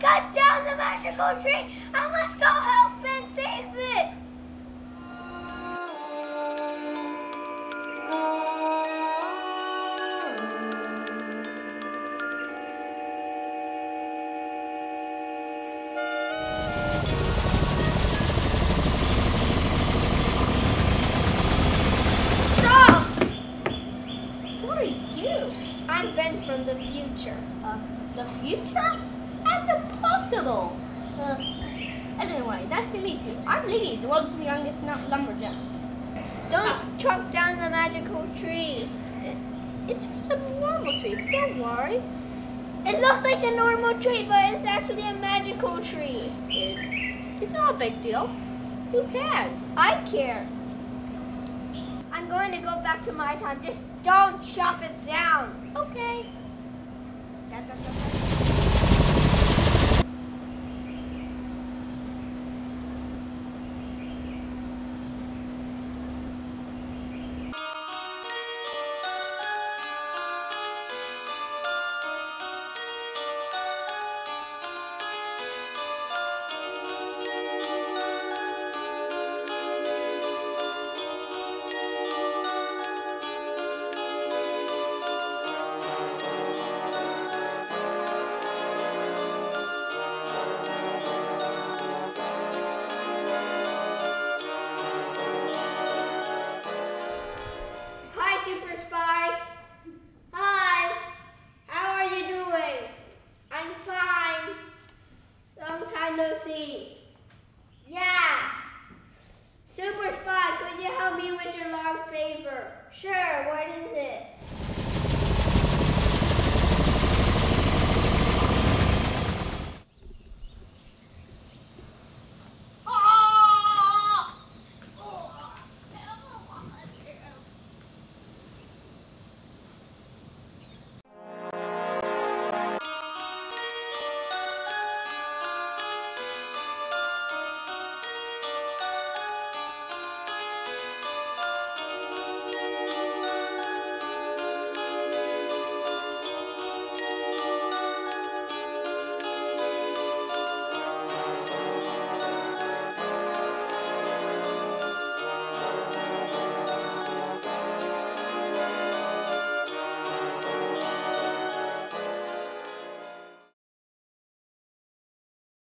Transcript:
cut down the magical tree! I must go help and save it! Stop! Who are you? I'm Ben from the future. Uh, the future? That's impossible. Uh, anyway, nice to meet you. I'm Lee, the world's youngest lumberjack. Don't chop down the magical tree. It's just a normal tree. Don't worry. It looks like a normal tree, but it's actually a magical tree. It's not a big deal. Who cares? I care. I'm going to go back to my time. Just don't chop it down. Okay. Da, da, da.